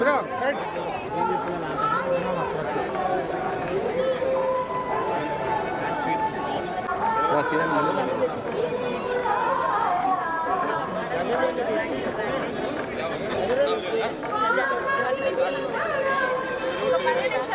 Gracias.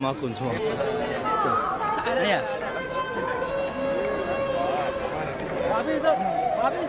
마크 좋아. 아니야. 밥이 더 밥이.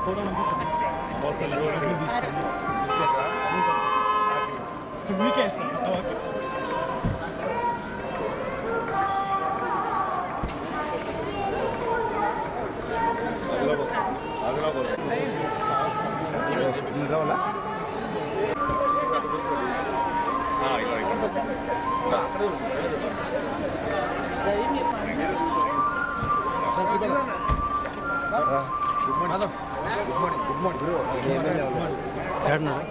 ancora non diciamo. Vostra giovane giudizio. Mica è stata oggi. Ah, ಎರಡು ನೋಡಿ